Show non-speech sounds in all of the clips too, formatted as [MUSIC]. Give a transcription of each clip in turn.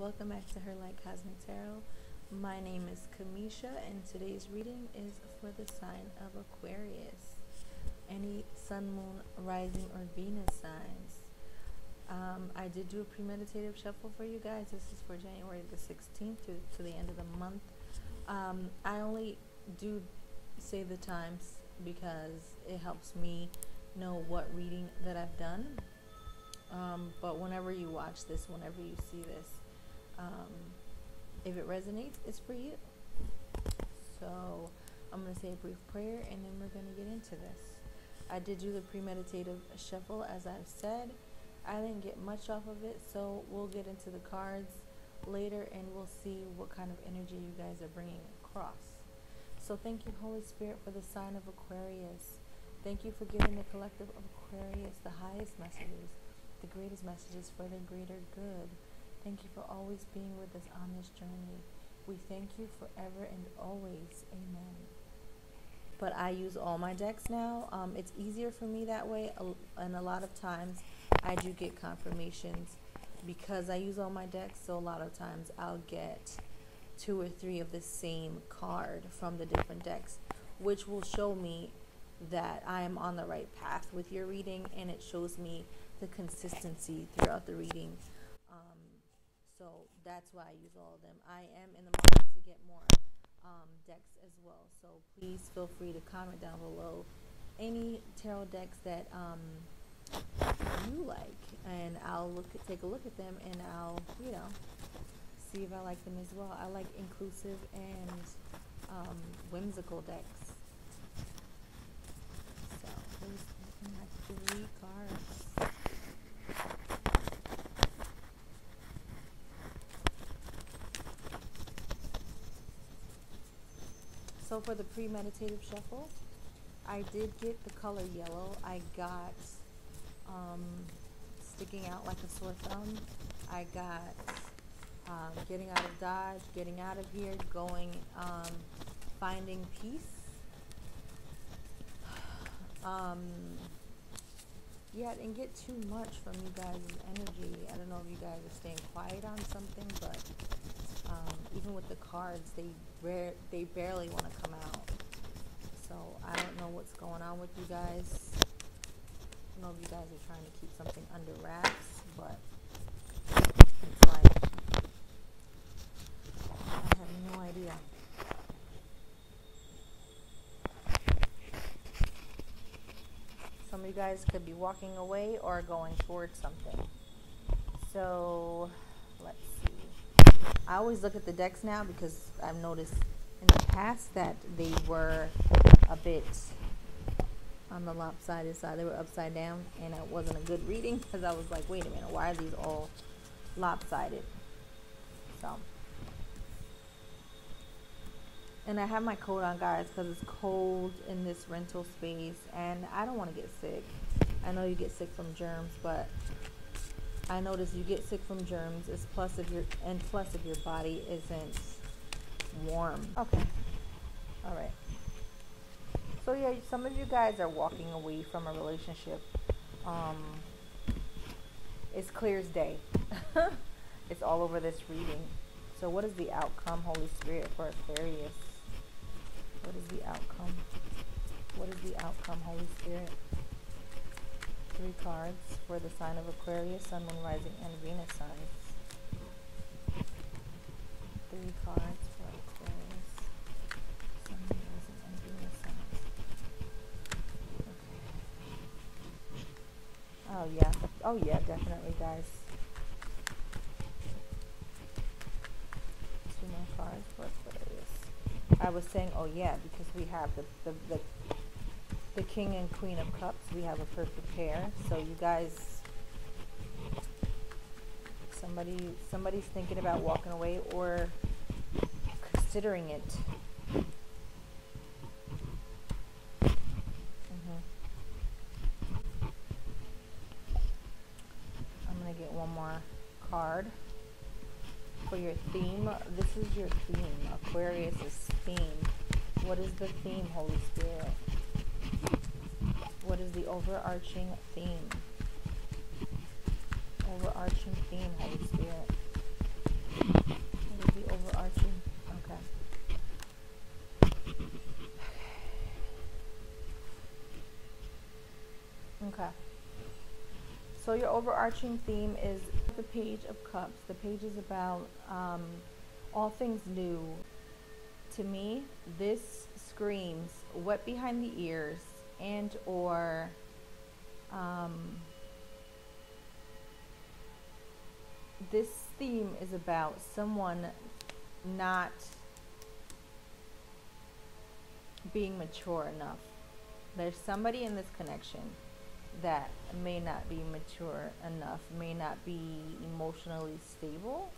welcome back to Her Lite Cosmic Tarot. My name is Kamisha, and today's reading is for the sign of Aquarius. Any sun, moon, rising, or Venus signs. Um, I did do a premeditative shuffle for you guys. This is for January the 16th to, to the end of the month. Um, I only do say the times because it helps me know what reading that I've done. Um, but whenever you watch this, whenever you see this, if it resonates, it's for you. So I'm going to say a brief prayer and then we're going to get into this. I did do the premeditative shuffle as I've said. I didn't get much off of it, so we'll get into the cards later and we'll see what kind of energy you guys are bringing across. So thank you, Holy Spirit, for the sign of Aquarius. Thank you for giving the collective of Aquarius the highest messages, the greatest messages for the greater good. Thank you for always being with us on this journey. We thank you forever and always. Amen. But I use all my decks now. Um, it's easier for me that way, and a lot of times I do get confirmations because I use all my decks. So a lot of times I'll get two or three of the same card from the different decks, which will show me that I am on the right path with your reading, and it shows me the consistency throughout the reading. That's why I use all of them. I am in the market to get more um, decks as well. So please feel free to comment down below any tarot decks that um, you like, and I'll look at, take a look at them, and I'll you know see if I like them as well. I like inclusive and um, whimsical decks. So three cards? So for the premeditative shuffle, I did get the color yellow. I got um, sticking out like a sore thumb. I got um, getting out of Dodge, getting out of here, going, um, finding peace. [SIGHS] Um, yeah, and get too much from you guys' energy. I don't know if you guys are staying quiet on something, but um, even with the cards, they rare they barely want to come out. So I don't know what's going on with you guys. I don't know if you guys are trying to keep something under wraps, but it's like I have no idea. Some of you guys could be walking away or going towards something. So, let's. I always look at the decks now because I've noticed in the past that they were a bit on the lopsided side. They were upside down, and it wasn't a good reading [LAUGHS] because I was like, wait a minute, why are these all lopsided? So. And I have my coat on, guys, because it's cold in this rental space, and I don't want to get sick. I know you get sick from germs, but I notice you get sick from germs. It's plus if your and plus if your body isn't warm. Okay. All right. So yeah, some of you guys are walking away from a relationship. Um, it's clear as day. [LAUGHS] it's all over this reading. So what is the outcome, Holy Spirit, for Aquarius? What is the outcome? What is the outcome, Holy Spirit? Three cards for the sign of Aquarius, Sun, Moon, Rising, and Venus signs. Three cards for Aquarius, Sun, Moon, Rising, and Venus signs. Okay. Oh yeah. Oh yeah, definitely, guys. Two more cards for Aquarius. I was saying, oh yeah, because we have the, the, the, the King and Queen of Cups. We have a perfect pair. So you guys, somebody, somebody's thinking about walking away or considering it. Mhm. I'm gonna get one more card for your theme. This is your theme. Aquarius's theme. What is the theme, Holy Spirit? Is the overarching theme? Overarching theme, Holy Spirit. What is the overarching? Okay. Okay. So your overarching theme is the Page of Cups. The page is about um, all things new. To me, this screams wet behind the ears, and or um, this theme is about someone not being mature enough. There's somebody in this connection that may not be mature enough, may not be emotionally stable.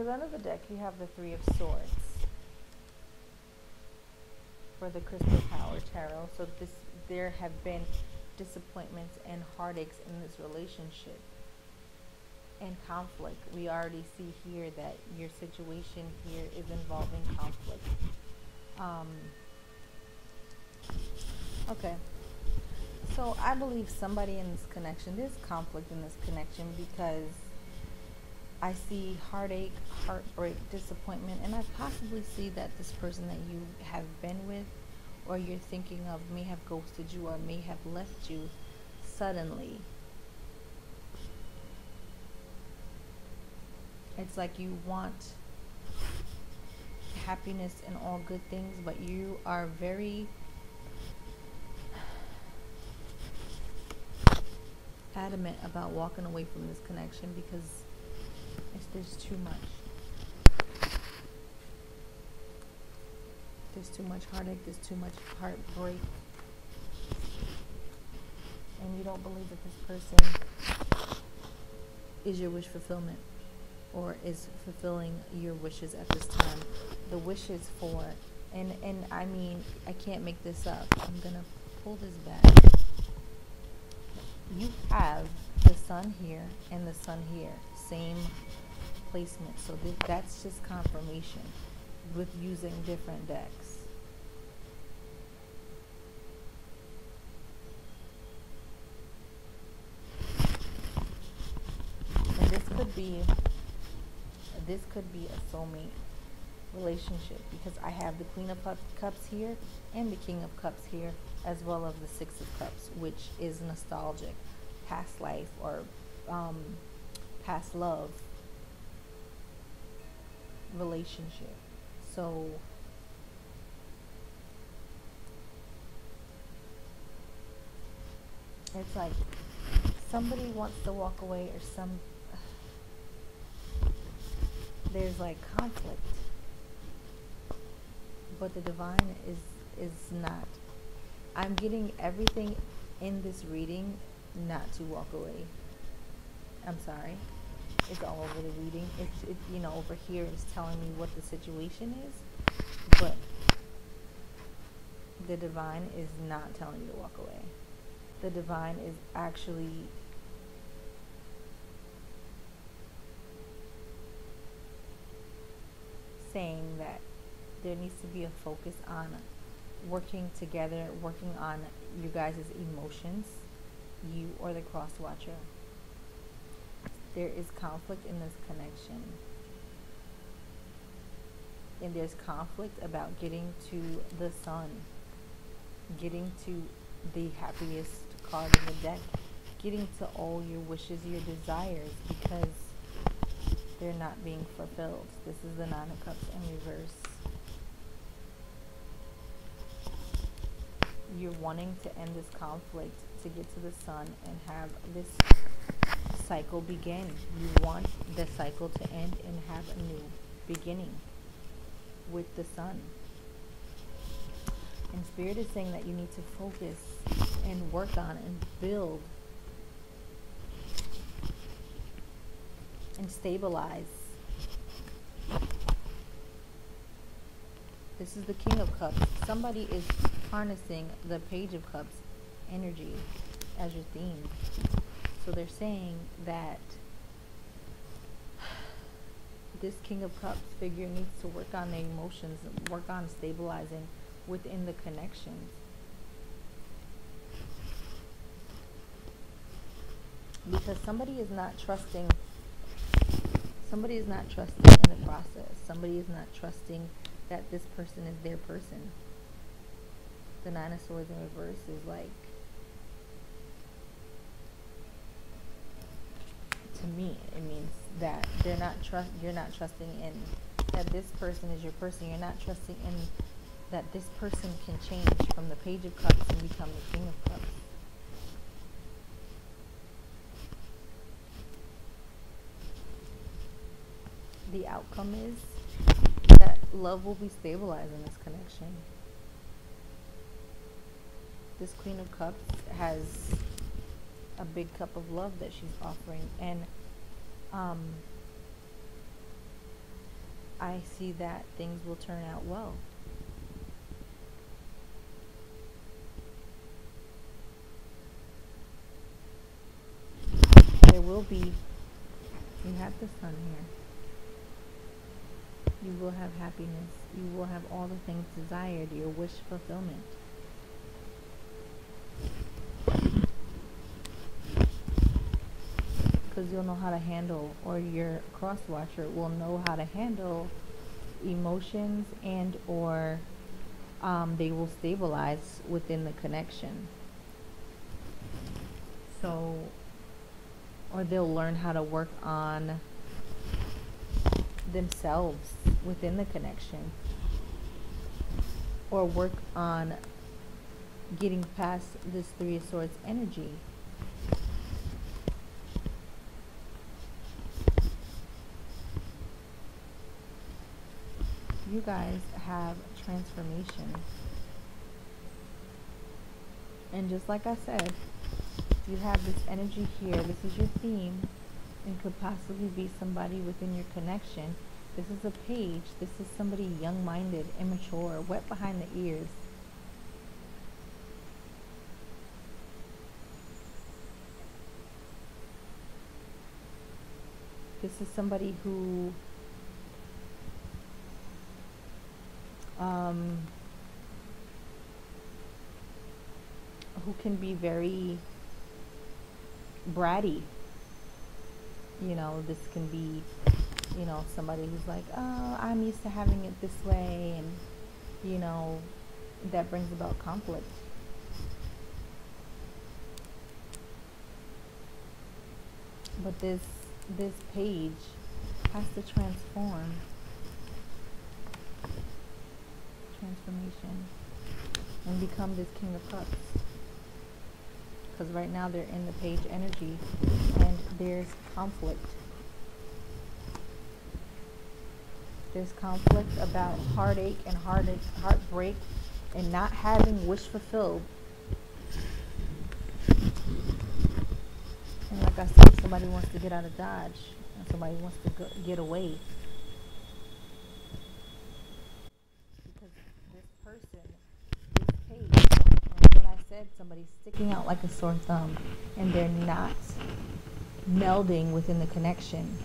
Because under the deck you have the Three of Swords for the Crystal Power Tarot. So this there have been disappointments and heartaches in this relationship and conflict. We already see here that your situation here is involving conflict. Um, okay. So I believe somebody in this connection, there's conflict in this connection because I see heartache, heartbreak, disappointment, and I possibly see that this person that you have been with or you're thinking of may have ghosted you or may have left you suddenly. It's like you want happiness and all good things, but you are very adamant about walking away from this connection because there's too much. There's too much heartache, there's too much heartbreak. And you don't believe that this person is your wish fulfillment or is fulfilling your wishes at this time. The wishes for, and, and I mean, I can't make this up. I'm going to pull this back. You have the sun here and the sun here, same placement. So th- that's just confirmation with using different decks. This could be this could be a soulmate relationship because I have the Queen of Cups here and the King of Cups here as well as the Six of Cups which is nostalgic past life or um, past love relationship. So it's like somebody wants to walk away or some there's like conflict. But the divine is is not i'm getting everything in this reading not to walk away. I'm sorry it's all over the reading. It's, it, you know, over here it's telling me what the situation is, but the divine is not telling you to walk away. The divine is actually saying that there needs to be a focus on working together, working on you guys' emotions, you or the cross watcher there is conflict in this connection. And there's conflict about getting to the sun, getting to the happiest card in the deck, getting to all your wishes, your desires, because they're not being fulfilled. This is the Nine of Cups in reverse. You're wanting to end this conflict to get to the sun and have this cycle begin. You want the cycle to end and have a new beginning with the sun. And Spirit is saying that you need to focus and work on and build and stabilize. This is the King of Cups. Somebody is harnessing the Page of Cups energy as your theme. So they're saying that this King of Cups figure needs to work on their emotions, work on stabilizing within the connections. Because somebody is not trusting somebody is not trusting in the process. Somebody is not trusting that this person is their person. The Nine of Swords in reverse is like, to me, it means that they're not trust. You're not trusting in that this person is your person. You're not trusting in that this person can change from the Page of Cups and become the King of Cups. The outcome is that love will be stabilized in this connection. This Queen of Cups has a big cup of love that she's offering and um, I see that things will turn out well. There will be, you have the sun here. You will have happiness. You will have all the things desired, your wish fulfillment. Because you'll know how to handle, or your cross watcher will know how to handle emotions and or um, they will stabilize within the connection. So, or they'll learn how to work on themselves within the connection or work on getting past this three of swords energy you guys have transformation. And just like I said, you have this energy here. This is your theme and could possibly be somebody within your connection. This is a page. This is somebody young-minded, immature, wet behind the ears. This is somebody who um, who can be very bratty. You know, this can be, you know, somebody who's like, oh, I'm used to having it this way, and, you know, that brings about conflict. But this this page has to transform transformation and become this King of Cups. Because right now they're in the page energy and there's conflict. There's conflict about heartache and heartache, heartbreak and not having wish fulfilled. And like I said, somebody wants to get out of Dodge. And somebody wants to go, get away. Somebody's sticking out like a sore thumb and they're not melding within the connection.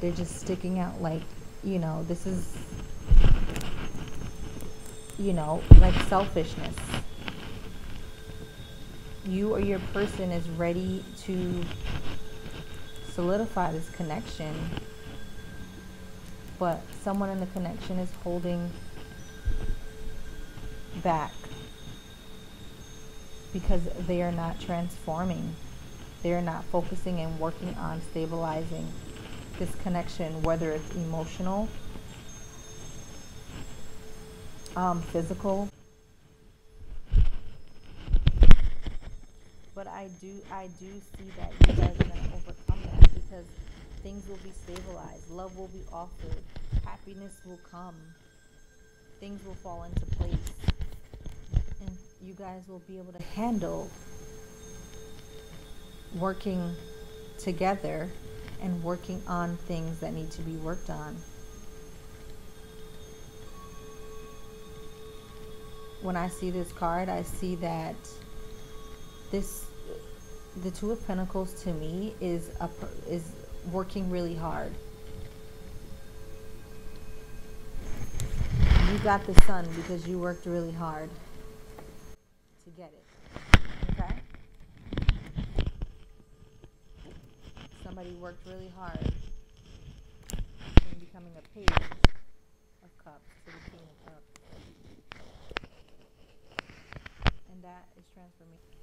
They're just sticking out like, you know, this is, you know, like selfishness. You or your person is ready to solidify this connection, but someone in the connection is holding back because they are not transforming. They are not focusing and working on stabilizing this connection, whether it's emotional, um, physical. But I do, I do see that you guys are going to overcome that because things will be stabilized, love will be offered, happiness will come, things will fall into place you guys will be able to handle working together and working on things that need to be worked on. When I see this card, I see that this the two of pentacles to me is a, is working really hard. You got the sun because you worked really hard to get it. Okay? somebody worked really hard in becoming a page of cups to the king of cups. And that is transformation.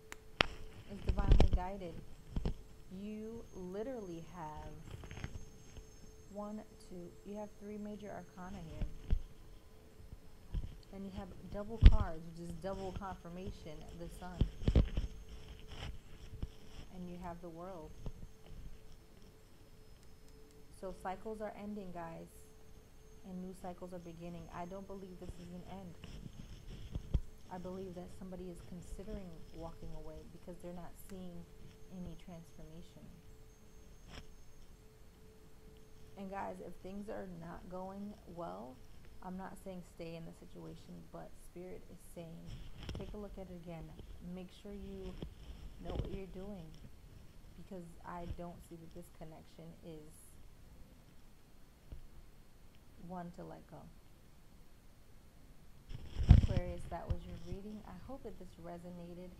It's divinely guided. You literally have one, two, you have three major arcana here. And you have double cards, which is double confirmation, the sun. And you have the world. So cycles are ending, guys. And new cycles are beginning. I don't believe this is an end. I believe that somebody is considering walking away because they're not seeing any transformation. And guys, if things are not going well, I'm not saying stay in the situation, but Spirit is saying take a look at it again. Make sure you know what you're doing because I don't see that this connection is one to let go. Aquarius, that was your reading. I hope that this resonated.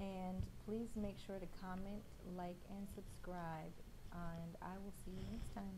And please make sure to comment, like, and subscribe. And I will see you next time.